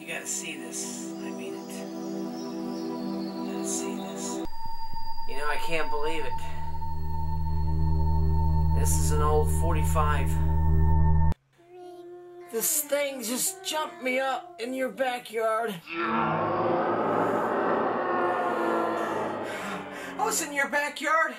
You gotta see this. I mean it. You gotta see this. You know, I can't believe it. This is an old 45. This thing just jumped me up in your backyard. I was in your backyard.